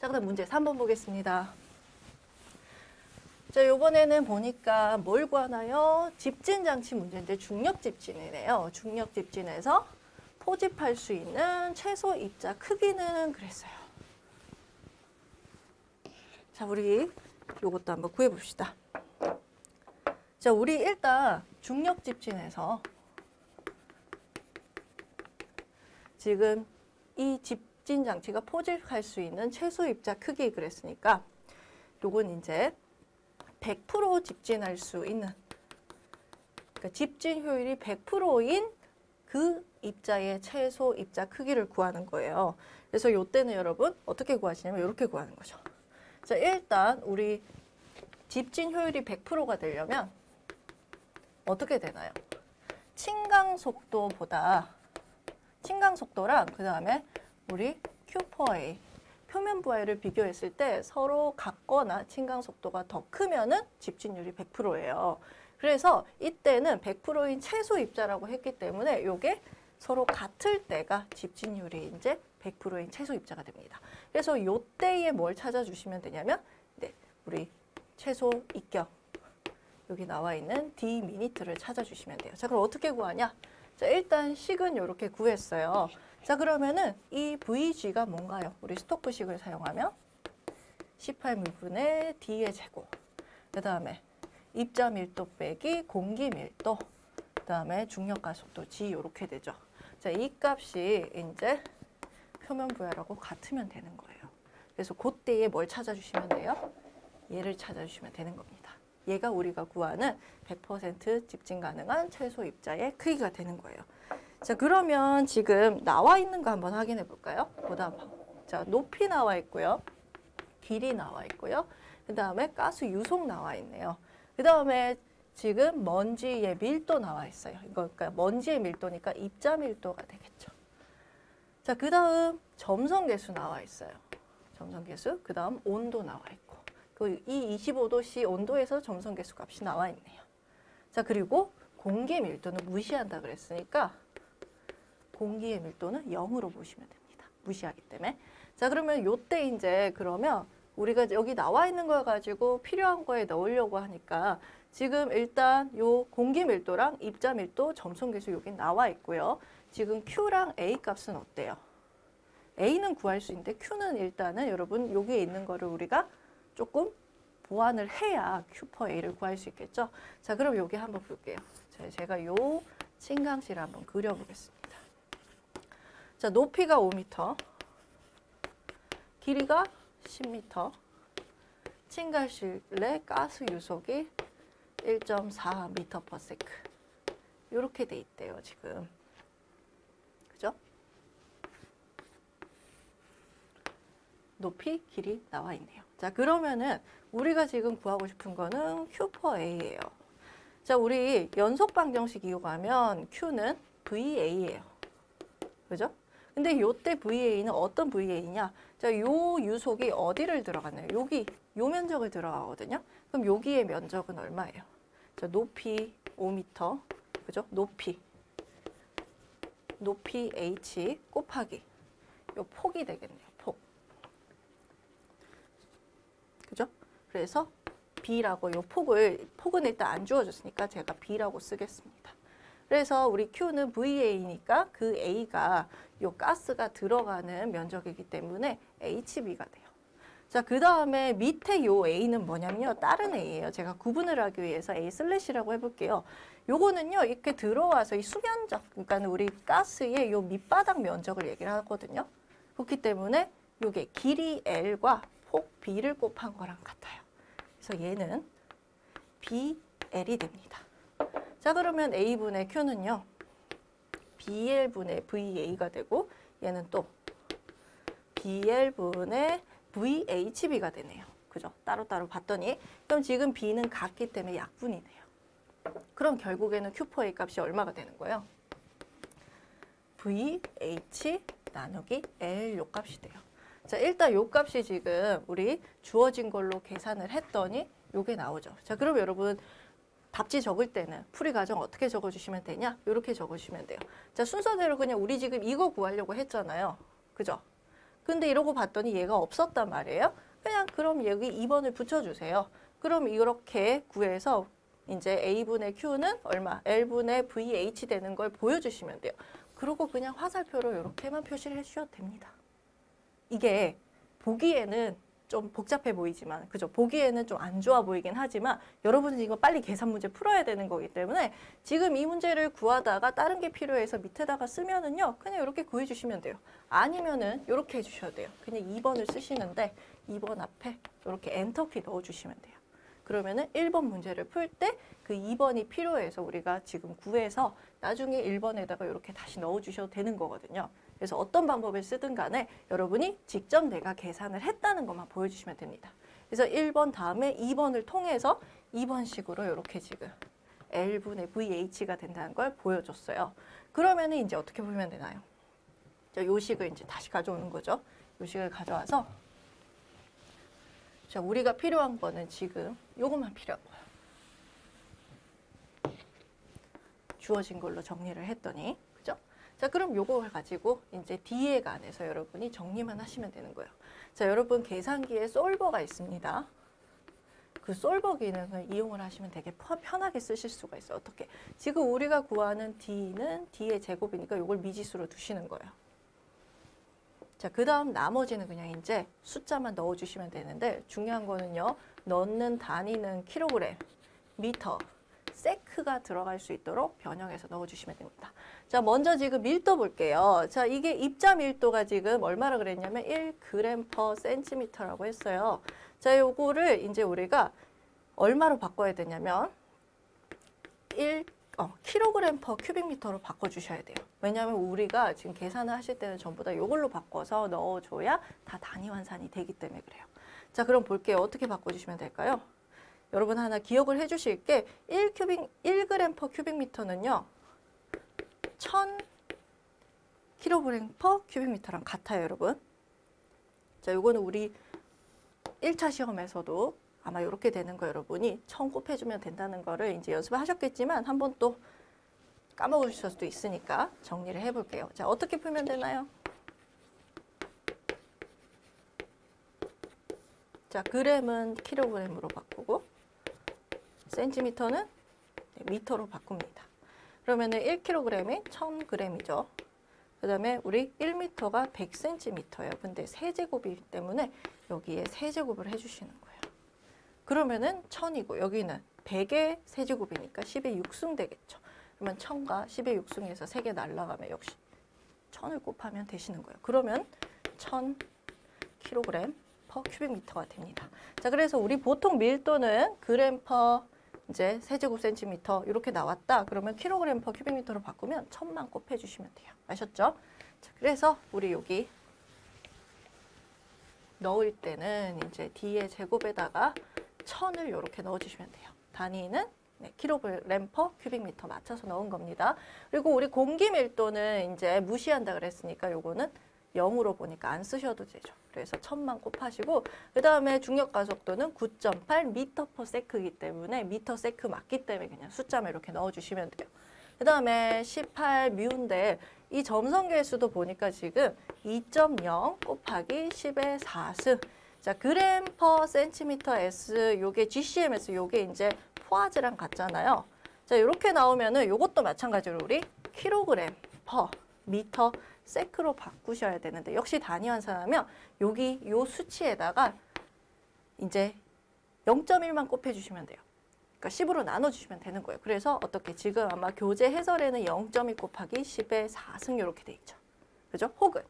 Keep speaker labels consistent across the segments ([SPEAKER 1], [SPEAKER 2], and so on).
[SPEAKER 1] 자, 그다음 문제 3번 보겠습니다. 자, 요번에는 보니까 뭘 구하나요? 집진 장치 문제인데 중력 집진이네요. 중력 집진에서 포집할 수 있는 최소 입자 크기는 그랬어요. 자, 우리 요것도 한번 구해 봅시다. 자, 우리 일단 중력 집진에서 지금 이 집 진 장치가 포집할 수 있는 최소 입자 크기 그랬으니까 요건 이제 100% 집진할 수 있는 그러니까 집진 효율이 100%인 그 입자의 최소 입자 크기를 구하는 거예요. 그래서 요때는 여러분 어떻게 구하시냐면 이렇게 구하는 거죠. 자, 일단 우리 집진 효율이 100%가 되려면 어떻게 되나요? 침강 속도보다 침강 속도랑 그 다음에 우리 Q per A 표면 부하율을 비교했을 때 서로 같거나 침강 속도가 더 크면은 집진율이 100%예요. 그래서 이때는 100%인 최소 입자라고 했기 때문에 이게 서로 같을 때가 집진율이 이제 100%인 최소 입자가 됩니다. 그래서 요때에 뭘 찾아주시면 되냐면 네, 우리 최소 입격 여기 나와 있는 D 미니트를 찾아주시면 돼요. 자, 그럼 어떻게 구하냐? 자, 일단 식은 이렇게 구했어요. 자, 그러면은 이 VG가 뭔가요? 우리 스토크식을 사용하면 18분의 D의 제곱. 그 다음에 입자 밀도 빼기 공기 밀도. 그 다음에 중력 가 속도 G 이렇게 되죠. 자, 이 값이 이제 표면 부하라고 같으면 되는 거예요. 그래서 그때에 뭘 찾아주시면 돼요? 얘를 찾아주시면 되는 겁니다. 얘가 우리가 구하는 100% 집진 가능한 최소 입자의 크기가 되는 거예요. 자, 그러면 지금 나와 있는 거 한번 확인해 볼까요? 보다 자, 높이 나와 있고요. 길이 나와 있고요. 그 다음에 가스 유속 나와 있네요. 그 다음에 지금 먼지의 밀도 나와 있어요. 이거 그러니까 먼지의 밀도니까 입자 밀도가 되겠죠. 자, 그 다음 점성 계수 나와 있어요. 점성 계수. 그 다음 온도 나와 있고. 그 이 25도씨 온도에서 점성 계수 값이 나와 있네요. 자, 그리고 공기 밀도는 무시한다 그랬으니까 공기의 밀도는 0으로 보시면 됩니다. 무시하기 때문에. 자, 그러면 요때 이제 그러면 우리가 여기 나와 있는 걸 가지고 필요한 거에 넣으려고 하니까 지금 일단 요 공기 밀도랑 입자 밀도 점성 계수 여기 나와 있고요. 지금 Q랑 A 값은 어때요? A는 구할 수 있는데 Q는 일단은 여러분 여기에 있는 거를 우리가 조금 보완을 해야 Q per A를 구할 수 있겠죠. 자, 그럼 여기 한번 볼게요. 자, 제가 요 신강실을 한번 그려보겠습니다. 자, 높이가 5m, 길이가 10m, 침갈실내 가스 유속이 1.4m per sec. 이렇게 돼 있대요, 지금. 그죠? 높이, 길이 나와 있네요. 자, 그러면은 우리가 지금 구하고 싶은 거는 Q per A예요. 자, 우리 연속 방정식 이용하면 Q는 VA예요. 그죠? 근데 요때 VA는 어떤 VA냐? 자, 요 유속이 어디를 들어가나요? 여기 요 면적을 들어가거든요. 그럼 여기의 면적은 얼마예요? 자, 높이 5m. 그죠? 높이. 높이 H 곱하기 요 폭이 되겠네요. 폭. 그죠? 그래서 B라고 요 폭을 폭은 일단 안 주어졌으니까 제가 B라고 쓰겠습니다. 그래서 우리 Q는 VA니까 그 A가 요 가스가 들어가는 면적이기 때문에 HB가 돼요. 자, 그 다음에 밑에 요 A는 뭐냐면요. 다른 A예요. 제가 구분을 하기 위해서 A 슬래시라고 해볼게요. 요거는요. 이렇게 들어와서 이 수면적, 그러니까 우리 가스의 요 밑바닥 면적을 얘기를 하거든요. 그렇기 때문에 요게 길이 L과 폭 B를 곱한 거랑 같아요. 그래서 얘는 BL이 됩니다. 자 그러면 A분의 Q는요. BL분의 VA가 되고 얘는 또 BL분의 VHB가 되네요. 그죠? 따로따로 봤더니 그럼 지금 B는 같기 때문에 약분이네요. 그럼 결국에는 Q 포 A 값이 얼마가 되는 거예요? VH 나누기 L 요 값이 돼요. 자, 일단 요 값이 지금 우리 주어진 걸로 계산을 했더니 요게 나오죠. 자, 그럼 여러분 답지 적을 때는 풀이 과정 어떻게 적어주시면 되냐? 이렇게 적어주시면 돼요. 자, 순서대로 그냥 우리 지금 이거 구하려고 했잖아요. 그죠? 근데 이러고 봤더니 얘가 없었단 말이에요. 그냥 그럼 여기 2번을 붙여주세요. 그럼 이렇게 구해서 이제 A분의 Q는 얼마? L분의 VH 되는 걸 보여주시면 돼요. 그리고 그냥 화살표로 이렇게만 표시를 해주셔도 됩니다. 이게 보기에는 좀 복잡해 보이지만 그죠? 보기에는 좀 안 좋아 보이긴 하지만 여러분은 이거 빨리 계산 문제 풀어야 되는 거기 때문에 지금 이 문제를 구하다가 다른 게 필요해서 밑에다가 쓰면은요 그냥 이렇게 구해 주시면 돼요. 아니면은 이렇게 해주셔야 돼요. 그냥 2번을 쓰시는데 2번 앞에 이렇게 엔터키 넣어주시면 돼요. 그러면은 1번 문제를 풀 때 그 2번이 필요해서 우리가 지금 구해서 나중에 1번에다가 이렇게 다시 넣어주셔도 되는 거거든요. 그래서 어떤 방법을 쓰든 간에 여러분이 직접 내가 계산을 했다는 것만 보여주시면 됩니다. 그래서 1번 다음에 2번을 통해서 2번 식으로 이렇게 지금 L분의 VH가 된다는 걸 보여줬어요. 그러면 은 이제 어떻게 보면 되나요? 자, 요식을 이제 다시 가져오는 거죠. 요식을 가져와서 자, 우리가 필요한 거는 지금 요것만 필요한 거예요. 주어진 걸로 정리를 했더니 그죠? 자, 그럼 요걸 가지고 이제 뒤에 간에서 여러분이 정리만 하시면 되는 거예요. 자, 여러분 계산기에 솔버가 있습니다. 그 솔버 기능을 이용을 하시면 되게 편하게 쓰실 수가 있어요. 어떻게? 지금 우리가 구하는 D는 D의 제곱이니까 이걸 미지수로 두시는 거예요. 자, 그 다음 나머지는 그냥 이제 숫자만 넣어주시면 되는데 중요한 거는요. 넣는 단위는 킬로그램, 미터, 세크가 들어갈 수 있도록 변형해서 넣어주시면 됩니다. 자, 먼저 지금 밀도 볼게요. 자, 이게 입자 밀도가 지금 얼마라 그랬냐면 1g per cm라고 했어요. 자, 요거를 이제 우리가 얼마로 바꿔야 되냐면 1 어, 킬로그램 per cubic meter로 바꿔주셔야 돼요. 왜냐하면 우리가 지금 계산을 하실 때는 전부 다 이걸로 바꿔서 넣어줘야 다 단위 환산이 되기 때문에 그래요. 자, 그럼 볼게요. 어떻게 바꿔주시면 될까요? 여러분 하나 기억을 해 주실 게 1큐빅, 1g 퍼 큐빅미터는요. 1000 킬로그램 per cubic meter랑 같아요, 여러분. 자, 요거는 우리 1차 시험에서도 아마 이렇게 되는 거 여러분이 처음 곱해주면 된다는 거를 이제 연습을 하셨겠지만 한 번 또 까먹으실 수도 있으니까 정리를 해볼게요. 자, 어떻게 풀면 되나요? 자, 그램은 킬로그램으로 바꾸고 센티미터는 네, 미터로 바꿉니다. 그러면 은 1kg이 1000g이죠. 그 다음에 우리 1m가 100cm예요. 근데 세제곱이기 때문에 여기에 세제곱을 해주시는 거예요. 그러면은 1000이고 여기는 100의 세제곱이니까 10의 6승 되겠죠. 그러면 1000과 10의 6승에서 3개 날라가면 역시 1000을 곱하면 되시는 거예요. 그러면 1000kg per cubic meter가 됩니다. 자, 그래서 우리 보통 밀도는 그램 per 이제 세제곱 센티미터 이렇게 나왔다. 그러면 킬로그램 per cubic meter로 바꾸면 천만 곱해 주시면 돼요. 아셨죠? 자, 그래서 우리 여기 넣을 때는 이제 D의 제곱에다가 천을 이렇게 넣어주시면 돼요. 단위는 네, 킬로그램 per cubic meter 맞춰서 넣은 겁니다. 그리고 우리 공기 밀도는 이제 무시한다 그랬으니까 요거는 0으로 보니까 안 쓰셔도 되죠. 그래서 천만 곱하시고 그 다음에 중력 가속도는 9.8 미터 per sec이기 때문에 미터 sec 맞기 때문에 그냥 숫자만 이렇게 넣어주시면 돼요. 그 다음에 18 뮤인데 이 점성 계수도 보니까 지금 2.0 곱하기 10의 4승 자 그램 per 센티미터 S 요게 GCMS 요게 이제 poise랑 같잖아요. 자 이렇게 나오면은 요것도 마찬가지로 우리 킬로그램 per 미터 sec로 바꾸셔야 되는데 역시 단위 환산하면 여기 요 수치에다가 이제 0.1만 곱해주시면 돼요. 그러니까 10으로 나눠주시면 되는 거예요. 그래서 어떻게 지금 아마 교재 해설에는 0.2 곱하기 10의 4승 이렇게 돼 있죠. 그죠? 혹은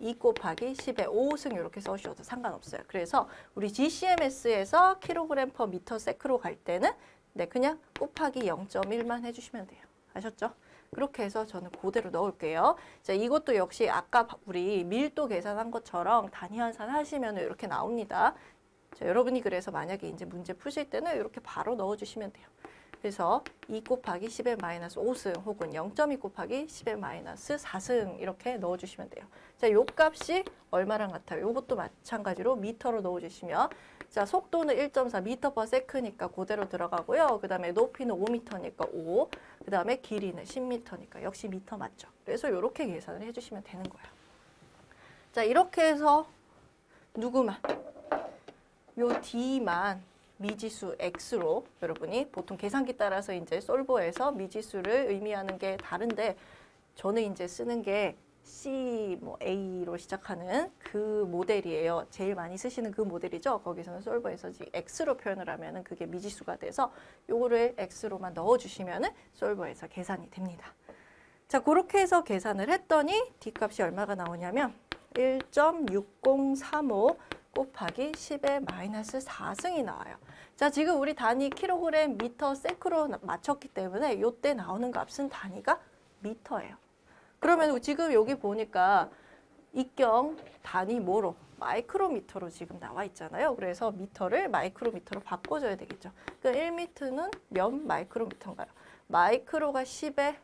[SPEAKER 1] 2 곱하기 10의 5승 이렇게 써주셔도 상관없어요. 그래서 우리 GCMS에서 킬로그램 퍼 미터 세크로 갈 때는 네 그냥 곱하기 0.1만 해주시면 돼요. 아셨죠? 그렇게 해서 저는 그대로 넣을게요. 자, 이것도 역시 아까 우리 밀도 계산한 것처럼 단위 환산 하시면 이렇게 나옵니다. 자, 여러분이 그래서 만약에 이제 문제 푸실 때는 이렇게 바로 넣어주시면 돼요. 그래서 2 곱하기 10의 마이너스 5승 혹은 0.2 곱하기 10의 마이너스 4승 이렇게 넣어주시면 돼요. 자, 요 값이 얼마랑 같아요? 이것도 마찬가지로 미터로 넣어주시면 자, 속도는 1.4 미터 퍼 세크니까 그대로 들어가고요. 그 다음에 높이는 5미터니까 5, 그 다음에 길이는 10미터니까 역시 미터 맞죠? 그래서 이렇게 계산을 해주시면 되는 거예요. 자, 이렇게 해서 누구만 요 D만 미지수 X로 여러분이 보통 계산기 따라서 이제 솔버에서 미지수를 의미하는 게 다른데 저는 이제 쓰는 게 C 뭐 A로 시작하는 그 모델이에요. 제일 많이 쓰시는 그 모델이죠. 거기서는 솔버에서 X로 표현을 하면 은 그게 미지수가 돼서 요거를 X로만 넣어 주시면 은 솔버에서 계산이 됩니다. 자, 그렇게 해서 계산을 했더니 D 값이 얼마가 나오냐면 1.6035 곱하기 10의 마이너스 4승이 나와요. 자, 지금 우리 단위 킬로그램, 미터, 세크로 나- 맞췄기 때문에 요때 나오는 값은 단위가 미터예요. 그러면 지금 여기 보니까 입경 단위 뭐로? 마이크로미터로 지금 나와 있잖아요. 그래서 미터를 마이크로미터로 바꿔줘야 되겠죠. 그러니까 1미터는 몇 마이크로미터인가요? 마이크로가 10의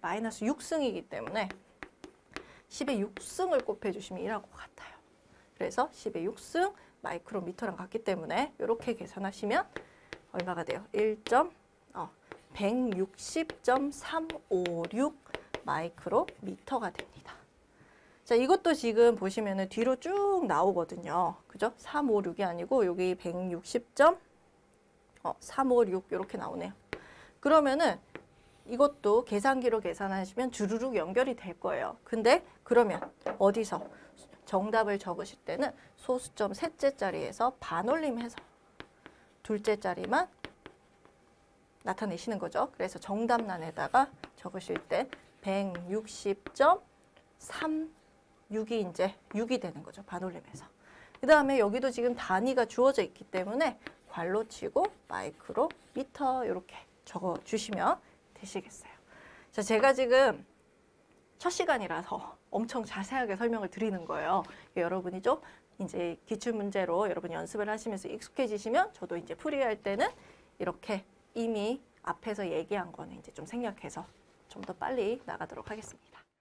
[SPEAKER 1] 마이너스 6승이기 때문에 10의 6승을 곱해주시면 1하고 같아요. 그래서 10의 6승 마이크로미터랑 같기 때문에 이렇게 계산하시면 얼마가 돼요? 1. 어, 160.356 마이크로미터가 됩니다. 자, 이것도 지금 보시면은 뒤로 쭉 나오거든요. 그죠? 356이 아니고 여기 160. 어, 356 이렇게 나오네요. 그러면은 이것도 계산기로 계산하시면 주르륵 연결이 될 거예요. 근데 그러면 어디서 정답을 적으실 때는 소수점 셋째 자리에서 반올림해서 둘째 자리만 나타내시는 거죠. 그래서 정답란에다가 적으실 때 160.36이 이제 6이 되는 거죠. 반올림해서. 그 다음에 여기도 지금 단위가 주어져 있기 때문에 괄로 치고 마이크로 미터 이렇게 적어 주시면 되시겠어요. 자, 제가 지금 첫 시간이라서 엄청 자세하게 설명을 드리는 거예요. 여러분이 좀 이제 기출 문제로 여러분 연습을 하시면서 익숙해지시면 저도 이제 풀이할 때는 이렇게 이미 앞에서 얘기한 거는 이제 좀 생략해서 좀 더 빨리 나가도록 하겠습니다.